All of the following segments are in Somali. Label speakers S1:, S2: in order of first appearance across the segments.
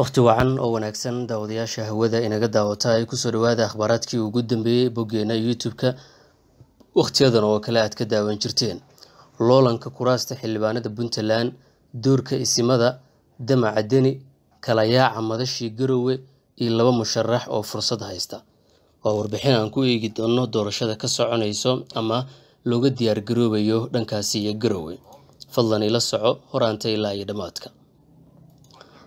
S1: Waqti wacan oo wanaagsan daawadayaasha hawada inaga daawata ay ku soo dhawaada akhbaaraadkii ugu dambeeyay boggeena YouTube-ka. Wakhtiyadan oo kale aad ka daawan jirteen. Loolanka kuraasta xildhibaanada Puntland doorka isimada damaca deni kala yaaca madashii Garowe iyo laba musharax oo fursad haysta. Waa warbixin aan ku eegi doono doorashada ka soconayso ama looga diyaar garoobayo dhankaasi iyo Garowe. Fadlan ila soco horaanta ilaa iyo dhammaadka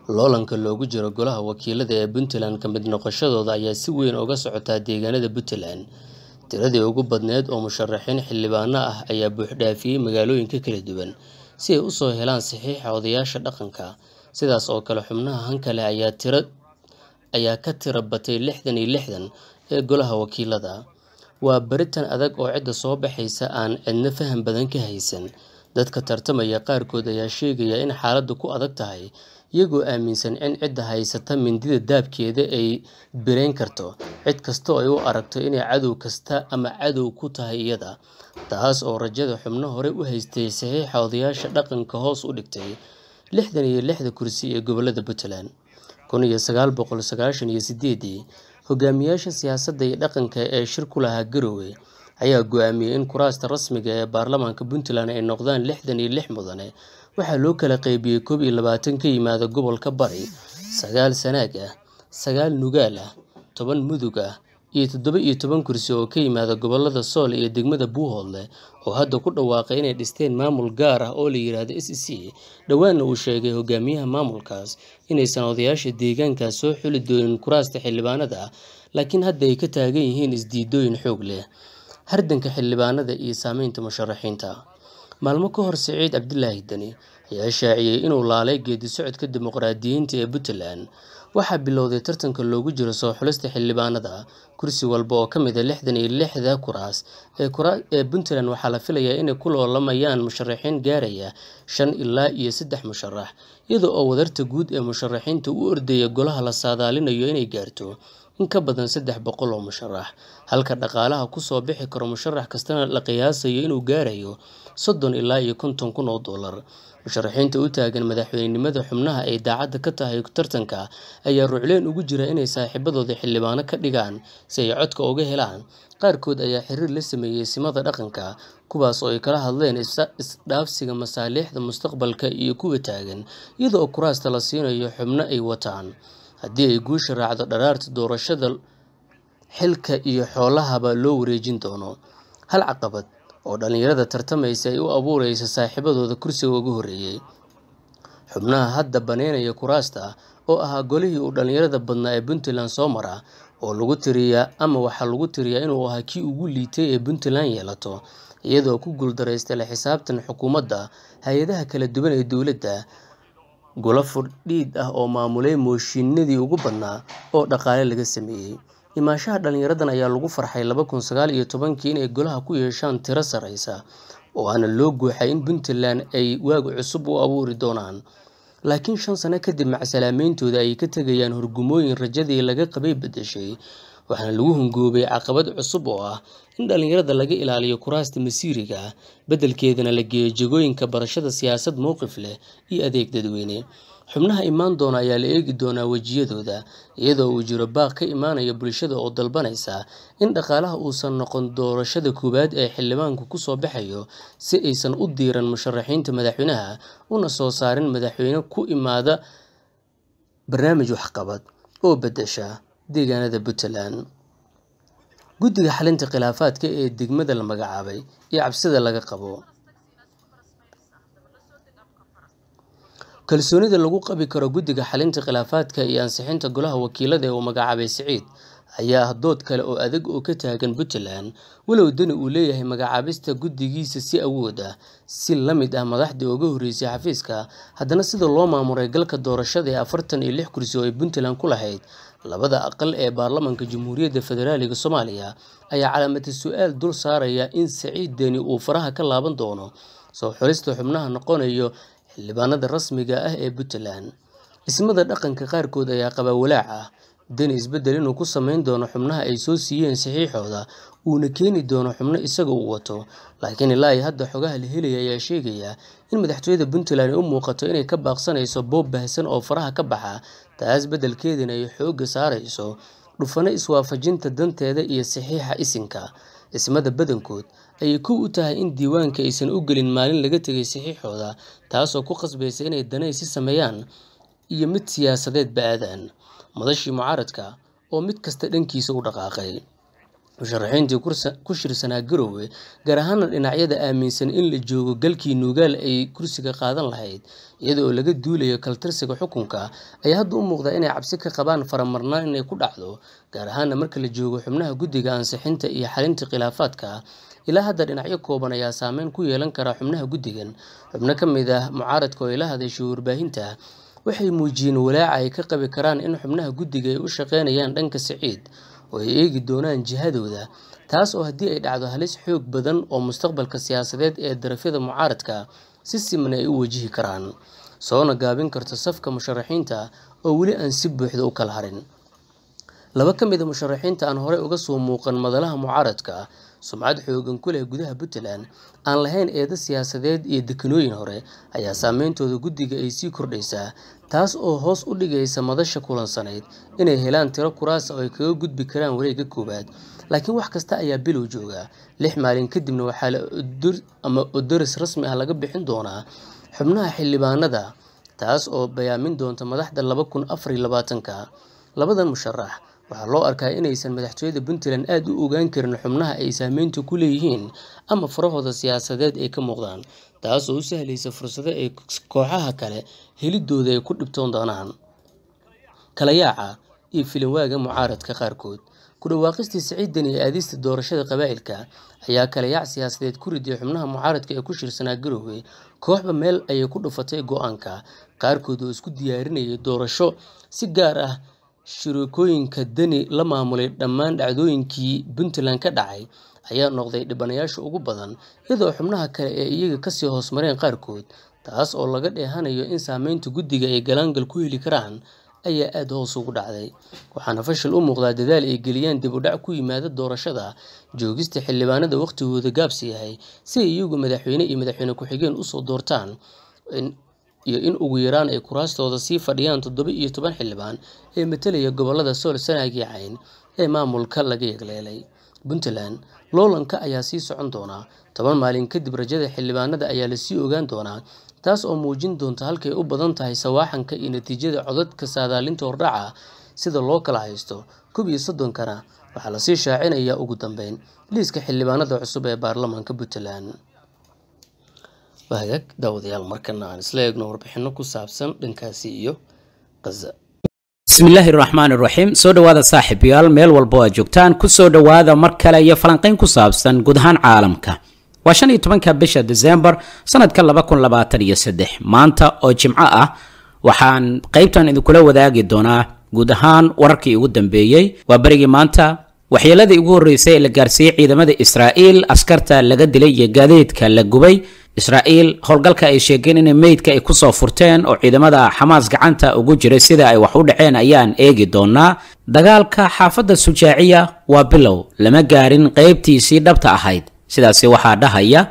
S1: loolanka loogu jiro golaha wakiilada ee Puntland ka mid noqoshadooda ayaa si weyn uga socotaa deegaanada Puntland. Tiradii ugu badneed oo musharaxiin xildhibaano ah ayaa buuxdhaafiyey magaalooyinka kala duwan si ay u soo helaan saxiixa odayaasha dhaqanka. Sidaas oo kale xubnaha ayaa tira ayaa ka tira batay lixdan iyo lixdan ee golaha wakiilada. Waa baritan adag oo cidda soo baxaysa aan cidna faham badan ka haysan. Dadka tartamaya qaarkood ayaa sheegaya in xaaladdu ku adag tahay iyagoo aaminsan in cidda haysata mindida daabkeeda ay birayn karto. Cid kasta oo ay u aragto inay cadow kasta ama cadow ku tahay iyada taas oo rajada xubno hore u haystay saxiixa odayaasha dhaqanka hoos u dhigtay lixdan iyo lixda kursi ee gobollada Puntland. Kun iyo sagaal boqol sagaashan iyo sideedii hogaamiyaasha siyaasadda iyo dhaqanka ee shir ku lahaa Garowe ayaa go'aamiyey in kuraasta rasmiga ee baarlamaanka Puntland ay noqdaan lixdan iyo lix mudane waxaa loo kala qaybiyey koob iyo labaatan ka yimaada gobolka bari sagaal sanaag ah sagaal nugaal ah toban mudug ah iyo toddoba iyo toban kursi oo ka yimaada gobollada sool iyo degmada buuhoodle oo hadda ku dhawaaqay inay dhisteen maamul gaar ah oo la yidhaahdo s c. Dhowaanna uu sheegay hogaamiyaha maamulkaas inaysan odayaasha deegaankaas soo xuli doonin kuraasta xildhibaanada laakiin hadda ay ka taagan yihiin isdiidooyin xoog leh hardanka xildhibaanada iyo saameynta musharaxiinta maalmo ka hor siciid cabdilaahi deni ayaa shaaciyey inuu laalay geedi socodka dimuqraadiyiinta ee Puntland waxaa bilowday tartanka loogu jiro soo xulista xildhibaanada kursi walba oo ka mid ah lixdan iyo lixda kuraas ee Puntland. Waxaa la filayaa inay ku loolamayaan musharaxiin gaaraya shan ilaa iyo saddex musharax iyada oo wadarta guud ee musharaxiinta u ordaya golaha la saadaalinayo inay gaarto in ka badan saddex boqol oo musharax. Halka dhaqaalaha ku soo bixi karo musharax kastana la qiyaasayo inuu gaarayo soddon ilaa iyo konton kun oo dollar. Musharaxiinta u taagan madaxweynenimada xubnaha ay daacadda ka tahay tartanka ayaa rucleen ugu jira inay saaxiibadooda xildhibaano ka dhigaan si ay codka uga helaan. Qaarkood ayaa xiriir la sameeyey simada dhaqanka kuwaas oo ay kala hadleen isdhaafsiga masaaliixda mustaqbalka iyo kuwa taagan iyada oo kuraasta la siinayo xubno ay wataan haddii ay guusha raacdo dharaarta doorashada xilka iyo xoolahaba loo wareejin doono. Hal caqabad oo dhallinyarada tartamaysa ay u abuureysa saaxiibadooda kursiga ugu horreeyey xubnaha hadda baneynaya kuraasta oo ahaa golihii uu dhallinyarada badnaa ee Puntland soo mara oo lagu tiriyaa ama waxaa lagu tiriyaa inuu ahaa kii ugu liitay ee Puntland yeelato iyadoo ku guuldareystay la xisaabtan xukuumadda hay'adaha kala duwan ee dowladda golo fudhiidh ah oo maamulay mooshinadii ugu badnaa oo dhaqaale laga sameeyey. Imaanshaha dhallinyaradan ayaa lagu farxay laba kun sagaal iyo tobankii inay golaha ku yeeshaan tiro sareysa oo aana loo guuxay in Puntland ay waag cusub u abuuri doonaan. Laakiin shan sano kadib macsalaamayntooda ay ka tegayaan horgumooyin rajadii laga qabay bedeshay waxaana lagu hungoobay caqabad cusub oo ah in dhallinyarada laga ilaaliyo kuraasta masiiriga beddelkeedana la geeyo jagooyinka barashada siyaasad mowqif leh iyo adeeg dadweyne. Xubnaha imaan doona ayaa la eegi doonaa wejiyadooda iyadoo uu jiro baaq ka imaanaya bulshada oo dalbanaysa in dhaqaalaha uusan noqon doorashada koowaad ee xildhibaanku ku soo baxayo si aysan u diiran musharaxiinta madaxweynaha una soo saarin madaxweyne ku imaada barnaamij waxqabad oo bedesha deegaanada Puntland. Guddiga xalinta khilaafaadka ee degmada la magacaabay iyo cabsida laga qabo. Kalsoonida lagu qabi karo guddiga xalinta khilaafaadka iyo ansixinta golaha wakiilada ee uu magacaabay siciid ayaa ah dood kale oo adag oo ka taagan Puntland. Walow dani uu leeyahay magacaabista guddigiisa si awood ah si la mid ah madaxdii uga horreysay xafiiska haddana sida loo maamuray galka doorashada ee afartan iyo lix kursi oo ay Puntland ku lahayd. Labada aqal ee baarlamaanka jamhuuriyadda federaaliga Soomaaliya ayaa calaamada su'aal dul saaraya in Siciid Deni uu faraha ka laaban doono soo xulista xubnaha noqonayo xildhibaanada rasmiga ah ee Puntland. Ismada dhaqanka qaarkood ayaa qaba walaac ah deni isbeddel inuu ku sameyn doono xubnaha ay soo siiyeen saxiixooda uuna keeni doono xubno isaga uu wato. Laakiin ilaa iyo hadda xogaha la helaya ayaa sheegaya in madaxtooyada puntland ay u muuqato inay ka baaqsanayso boob baahsan oo faraha ka baxa taas beddelkeedina ay xoogga saarayso dhufano iswaafajinta danteeda iyo saxiixa isinka. Ismada badankood ayay kow u tahay in diiwaanka aysan u gelin maalin laga tegay saxiixooda taasoo ku qasbaysa inay danaysi sameeyaan iyo mid siyaasadeed ba'aadaan madashii mucaaradka oo mid kasta dhankiisa u dhaqaaqay. Musharaxiintii ku shirsanaa garowe gaar ahaana dhinacyada aaminsan in la joogo galkii nuugaal ay kursiga qaadan lahayd iyada oo laga duulayo kaltirsiga xukunka ayaa hadda u muuqdaa inay cabsi ka qabaan faramarnaan inay ku dhacdo gaar ahaana marka la joogo xubnaha guddiga ansixinta iyo xalinta khilaafaadka. Ilaa hadda dhinacyo kooban ayaa saameyn ku yeelan kara xubnaha guddigan. Xubno ka mid ah mucaaradka oo ay la hadashay warbaahinta waxay muujiyeen walaaca ay ka qabi karaan in xubnaha guddiga ay u shaqeynayaan dhanka siciid oo ay eegi doonaan jihadooda taas oo haddii ay dhacdo halis xoog badan oo mustaqbalka siyaasadeed ee darafyada mucaaradka si siman ay u wajihi karaan. Soona gaabin karto safka musharaxiinta oo weli aan si buuxda u kala harin. Laba ka mid a musharaxiinta aan horey uga soo muuqan madalaha mucaaradka sumcad xoogan ku leh gudaha puntland aan lahayn eedo siyaasadeed iyo dekanooyin hore ayaa saameyntooda guddiga ay sii kordhaysaa taas oo hoos u dhigaysa madasha kulansanayd inay helaan tiro kuraasa oo ay kaga gudbi karaan wareegga koowaad. Laakiin wax kasta ayaa bilow jooga. Lix maalin kadibna waxaa la ama odoris rasmi ah laga bixin doonaa xubnaha xildhibaanada taas oo bayaamin doonta madaxda laba kun afar iyo labaatanka. Labadan musharax waxaa loo arkaa inaysan madaxtooyada puntland aada u ogaan karin xubnaha ay saameynta ku leeyihiin ama farahooda siyaasadeed ay ka muuqdaan taas oo u sahlaysa fursado ay kooxaha kale helidooda ay ku dhibtoon doonaan. Kala yaaca iyo filanwaaga mucaaradka qaarkood ku dhawaaqistii siciidan iyo aadista doorashada qabaa'ilka ayaa kala yaac siyaasadeed ku riday xubnaha mucaaradka ee ku shirsanaa garowe kooxba meel ayay ku dhufatay go'aanka qaarkood oo isku diyaarinayay doorasho si gaar ah shirikooyinka dani la maamulay dhammaan dhacdooyinkii puntland ka dhacay ayaa noqday dhibanayaasha ugu badan iyadoo xubnaha kale ee iyaga ka sii hoosmareen qaarkood taas oo laga dheehanayo in saameynta guddiga ay galaangal ku heli karaan ayaa aada hoos ugu dhacday. Waxaana fashil u muuqdaa dadaal ay geliyaan dib u dhac ku yimaada doorashada joogista xildhibaanada waqtigooda gaabsi yahay si ay iyagu madaxweyne iyo madaxweyne ku-xigeen u soo doortaan iyo in ugu yaraan ay kuraastooda sii fadhiyaan toddoba iyo toban xildhibaan ee matalaya gobollada sool sanaag iyo cayn ee maamulka laga yegleelay. Puntland loolanka ayaa sii socon doonaa toban maalin kadib rajada xildhibaanada ayaa la sii ogaan doonaa taas oo muujin doonta halkay u badan tahay sawaaxanka iyo natiijada codadka saadaalinta hordhaca sida loo kala haysto koob iyo soddonkana waxaa la sii shaacinayaa ugu dambeyn liiska xildhibaanada cusub ee baarlamaanka puntland
S2: بهجك داودي المركنا عن سلاج نور بحنا كسابسن دنكاسيو قزة. بسم الله الرحمن الرحيم. سود وادا صاحب يال ميل والبوا جوكتان. كسود وادا مركلا يفرنقين كسابسن قدهان عالمك وشان يتبنك بشا ديزمبر سند كلا لباتر يسدح. مانتا أو جمعاء. وحان قيبتان اذو كلاو داقي دونا قدهان وركي قدن بيي. وبرغي مانتا وحيالذي يقول رسائل لقارسيح إذا مدى إسرائيل. أسكرتا لقد ليه قاديتك لقبي. Israa'iil howlgalka ay sheegeen inay meydka ay ku soo furteen oo ciidamada xamaas gacanta ugu jiray sida ay wax u dhaceen ayaan eegi doonaa dagaalka xaafadda sujaaciya waa bilow lama gaarin qaybtiisii dhabta ahayd. Sidaasi waxaa dhahaya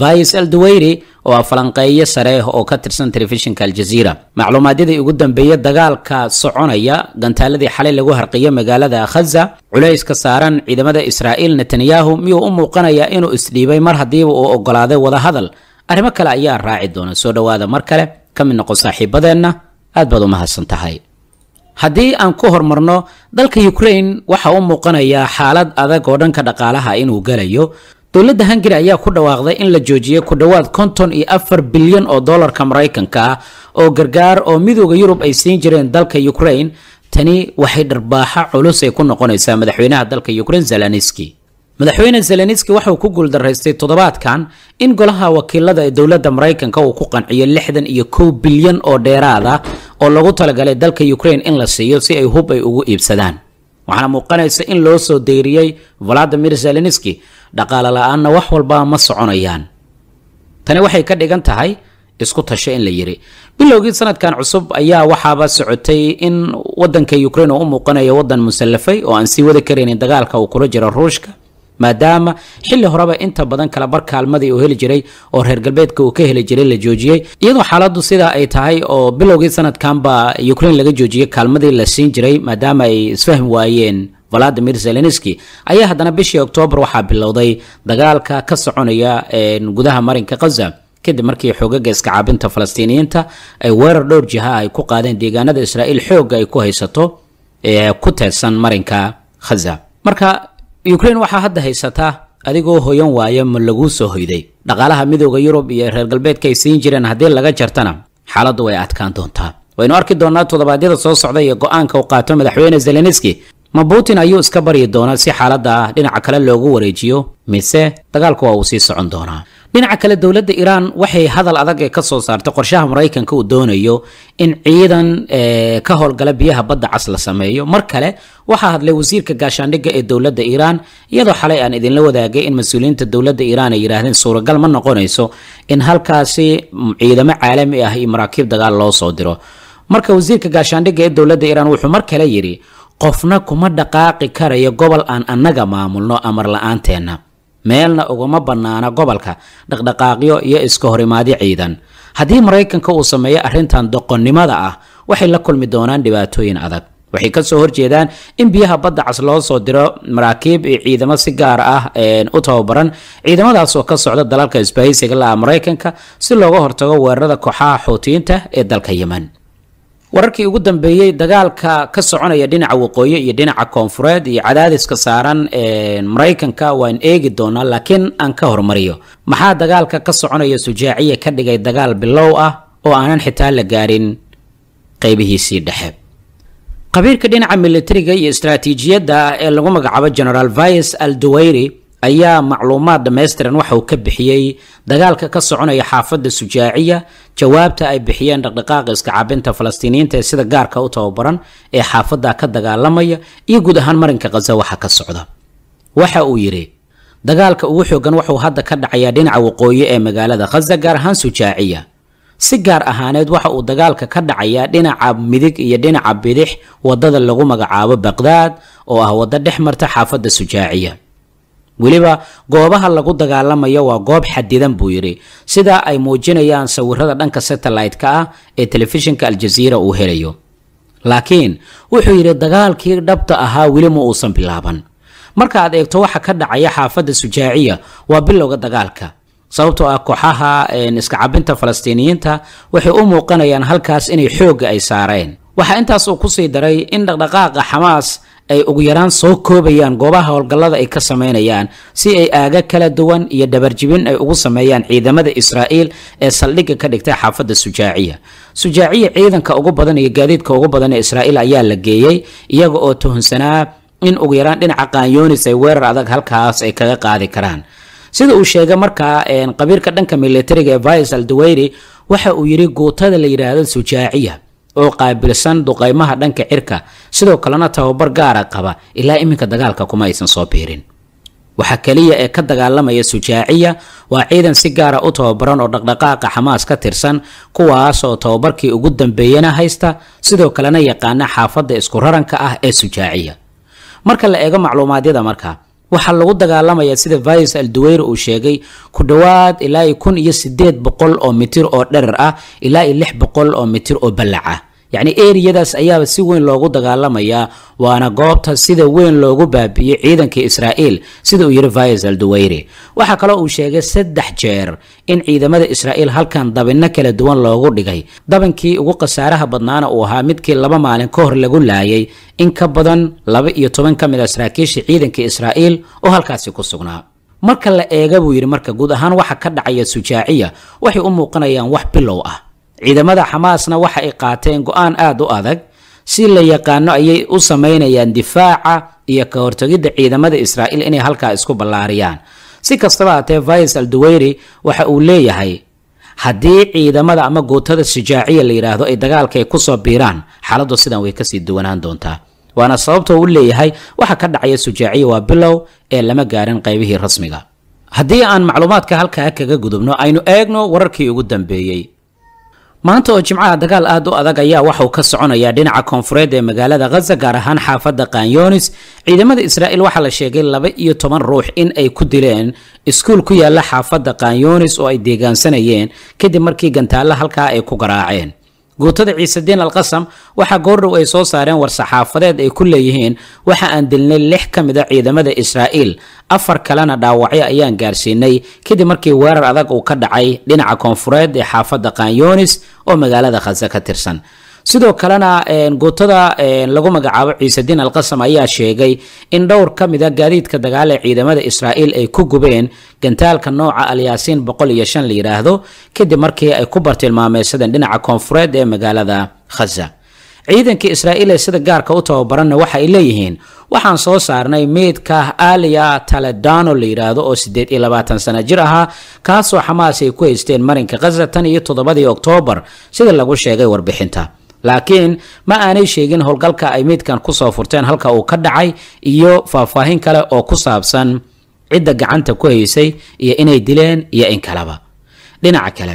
S2: vais eldaweyri oo ah falanqeeyo sare oo ka tirsan telefishinka aljaziira macluumaadyadii ugu dambeeyey dagaalka soconaya gantaaladii xalay lagu harqiyo magaalada khaza culayska saaran ciidamada israa'iil netanyahu miyuu u muuqanayaa inuu isdhiibay mar haddiiba uu ogolaaday wadahadal arrimo kale ayaa raaci doona. Soo dhowaada mar kale ka mid noqo saaxiibadeenna aad baad u mahadsan tahay. Haddii aan ku hormarno dalka ukraine waxa u muuqanayaa xaalad adag oo dhanka dhaqaalaha inuu galayo dowladda hungari ayaa ku dhawaaqday in la joojiyay ku dhowaad konton iyo afar bilyan oo dollarka maraykanka oo gargaar oo midooda yurub ay siin jireen dalka ukraine. Tani waxay dharbaaxa culus ay ku noqonaysaa madaxweynaha dalka ukraine zelenski madaxweyne zelenski waxauu ku guuldaraystay toddobaadkan in golaha wakiilada ee dowladda maraykanka uu ku qanciyo lixdan iyo kow bilyan oo dheeraad ah oo lagu talagalay dalka ukraine in la siiyo si ay hub ay ugu iibsadaan waxaana muuqanaysa in loo soo deyriyey valadimir zelenski dhaqaale la-aanna wax walba ma soconayaan tani waxay ka dhigan tahay isku tasho in la yiri bilowgii sanadkan cusub ayaa waxaaba socotay in wadanka ukraine oo u muuqanayo wadan musallafay oo aan sii wadi karaynin dagaalka uu kula jiro ruushka maadaama xilli horeba inta badan kala bar kaalmadii uu heli jiray oo reer galbeedka uu ka heli jiray la joojiyey iyadoo xaaladdu sidaa ay tahay oo bilowgii sanadkanba ukraine laga joojiyey kaalmadii la siin jiray maadaama ay isfahmi waayeen valadimir zelenski ayaa haddana bishii oktoobar waxaa bilowday dagaalka ka soconaya gudaha marinka khaza kadib markii xoogaga iska caabinta falastiiniyiinta ay weerar dhowr jiha ay ku qaadeen deegaanada israa'iil xoogga ay ku haysato ku teedsan marinka khaza marka ukraine waxaa hadda haysataa adigoo hoyan waaya ma laguu soo hoyday. Dhaqaalaha midooda yurub iyo reer galbeedka ay siin jireen haddii laga jartana xaaladdu way adkaan doontaa. Waynu arki doonaa toddobaadyada soo socda iyo go'aanka uu qaato madaxweyne zelenski ma putin ayuu iska baryi doonaa si xaaladda dhinaca kale loogu wareejiyo mise dagaalku waa uu sii socon doonaa dhinaca kale dowladda iiraan waxay hadal adag ee ka soo saartay qorshaha maraykanka uu doonayo in ciidan ka howlgala biyaha badda cas la sameeyo. Mar kale waxaa hadlay wasiirka gaashaandhigga ee dowladda iiraan iyadoo xalay aan idinla wadaagay in mas'uuliyiinta dowladda iiraan ay yidhaahdeen suuragal ma noqonayso in halkaasi ciidamo caalami ah iyo maraakiib dagaal loo soo diro. Marka wasiirka gaashaandhigga ee dowladda iiraan wuxuu mar kale yidhi qofna kuma dhaqaaqi karayo gobol aan annaga maamulno amar la'aanteena meelna uguma bannaana gobolka dhaqdhaqaaqyo iyo iska horimaadyo ciidan. Haddii maraykanka uu sameeyo arrintan doqonnimada ah waxay la kulmi doonaan dhibaatooyin adag. Waxay ka soo horjeedaan in biyaha badda cas loo soo diro maraakiib iyo ciidamo si gaar ah u tababaran. Ciidamadaas oo ka socda dalalka isbahaysiga la-a maraykanka si looga hortago weerarada kooxaha xuutiyiinta ee dalka yemen wararkii ugu dambeeyey dagaalka ka soconaya dhinaca waqooyi iyo dhinaca koonfureed iyo cadaadiska saaran maraykanka waan eegi doonaa laakiin aan ka hormariyo. Maxaa dagaalka ka soconaya sujaaciya ka dhigay dagaal bilow ah oo aanan xitaa la gaarin qeybihiisii dhexe? Qabiirka dhinaca militariga iyo istaraatiijiyadda ee lagu magacaabo generaal vice al duweyri ayaa macluumaad dhammaystiran waxa uu ka bixiyey dagaalka ka soconaya xaafadda sujaaciya jawaabta ay bixiyeen dhaqdhaqaaqa iska cabinta falastiiniyiinta ee sida gaarka u tababaran ee xaafadda ka dagaalamaya iyo guud ahaan marinka khaza waxa ka socda. Waxa uu yidhi dagaalka ugu xoogan wuxuu hadda ka dhacayaa dhinaca waqooyi ee magaalada khaza gaar ahaan sujaaciya. Si gaar ahaaneed waxa uu dagaalka ka dhacayaa dhinaca midig iyo dhinaca bidix waddada lagu magacaabo baqdaad oo ah waddo dhex marta xaafadda sujaaciya weliba goobaha lagu dagaalamayo waa goob xadidan buu yidhi. Sidaa ay muujinayaan sawirada dhanka satellite-ka ah ee telefishinka aljaziira uu helayo. Laakiin wuxuu yidhi dagaalkii dhabta ahaa weli ma uusan bilaaban. Marka aad eegto waxa ka dhacaya xaafadda sujaaciya waa bilowga dagaalka. Sababtoo ah kooxaha iska cabinta falastiiniyiinta waxay u muuqanayaan halkaas inay xoogga ay saareen. Waxaa intaas uu ku sii daray in dhaqdhaqaaqa xamaas ay ugu yaraan soo koobayaan goobaha howlgallada ay ka sameynayaan si ay aaga kala duwan iyo dhabarjibin ay ugu sameeyaan ciidamada israa'iil ee saldhigga ka dhigtay xaafadda sujaaciya. Sujaaciya ciidanka ugu badan iyo gaadiidka ugu badan ee israa'iil ayaa la geeyey iyaga oo tuhunsanaa in ugu yaraan dhinaca qaanyoonis ay weerar adag halkaas ay kaga qaadi karaan. Sida uu sheegay markaa qabiirka dhanka militariga ee vice al duweyri waxa uu yidhi guutada la yidhaahdo sujaaciya oo qaabilsan duqaymaha dhanka cirka sidoo kalena tababar gaara qaba ilaa iminka dagaalka kuma aysan soo biirin. Waxaa kaliya ee ka dagaalamaya sujaaciya waa ciidan si gaara u tababaran oo dhaqdhaqaaqa xamaas ka tirsan kuwaas oo tababarkii ugu dambeeyana haysta sidoo kalena yaqaana xaafadda isku raranka ah ee sujaaciya. Marka la eego macluumaadyada marka waxaa lagu dagaalamayaa sida vice al duweyr uu sheegay ku dhowaad ilaa kun iyo sideed boqol oo mitir oo dherer ah ilaa iyo lix boqol oo mitir oo ballac ah yacni eriyadaas ayaaba si weyn loogu dagaalamayaa waana goobta sida weyn loogu baabi'iyey ciidankii israa'iil sida uu yidhi vice al waxaa kaloo uu sheegay saddex jeer in ciidamada israa'iil halkan dabinno kala duwan loogu dhigay. Dabankii ugu khasaaraha badnaana uu ahaa midkii laba maalin ka hor lagu laayay in ka badan laba iyo toban ka mid a saraakiisha ciidanka israa'iil oo halkaasi ku sugnaa. Marka la eega buu yidhi marka guud ahaan waxa ka dhacaya sujaaciya waxay u muuqanayaan wax bilow ah ciidamada xamaasna waxa ay qaateen go'aan aada u adag si la yaqaano ayay u sameynayaan difaaca iyo ka hortagidda ciidamada israa'iil inay halkaa isku ballaariyaan. Si kastaba hatee vice al duweyri waxa uu leeyahay haddii ciidamada ama guutada shujaaciya la yidhaahdo ay dagaalka ay ku soo biiraan xaaladdu sidan way ka sii duwanaan doontaa. Waana sababta uu leeyahay waxa ka dhacaya shujaaciya waa bilow ee lama gaarin qaybihii rasmiga. Haddii aan macluumaadka halkaa kaga gudubno aynu eegno wararkii ugu dambeeyey maanta oo jimcaha dagaal aad u adag ayaa waxauu ka soconayaa dhinaca koonfureed ee magaalada khaza gaar ahaan xaafadda kanyonis ciidamada israa'iil waxaa la sheegay laba iyo toban ruux in ay ku dileen iskuul ku yaalla xaafadda kanyonis oo ay deegaansanayeen kadib markii gantaalla halkaa ay ku garaaceen guutada ciisediin alqasam waxaa goordhow ay soo saareen war-saxaafadeed ay ku leeyihiin waxa aan dilnay lix ka mid a ciidamada israa'iil. Afar kalena dhaawacyo ayaan gaarsiinay kadib markii weerar adag uu ka dhacay dhinaca koonfureed ee xaafadda kanyonis oo magaalada khaza ka tirsan sidoo kalena guutada lagu magacaabo ciisediin alqasam ayaa sheegay in dhowr ka mid gaadiidka dagaal ee ciidamada israa'iil ay ku gubeen gantaalka nooca alyaasiin boqol iyo shan la yidhaahdo kadib markii ay ku bartilmaameysadeen dhinaca koonfureed ee magaalada khaza ciidanka israa'iil ee sida gaarka u tababaranna waxa ay leeyihiin waxaan soo saarnay meydka aliya taledano la yidhaahdo oo siddeed iyo labaatan sano jir ahaa kaasoo xamaas ay ku haysteen marinka khaza tan iyo toddobadii oktoobar sida lagu sheegay warbixinta laakiin ma aanay sheegin howlgalka ay meydkan ku soo furteen halka uu ka dhacay iyo faahfaahin kale oo ku saabsan cidda gacanta ku haysay iyo inay dileen iyo in kaleba. Dhinaca kale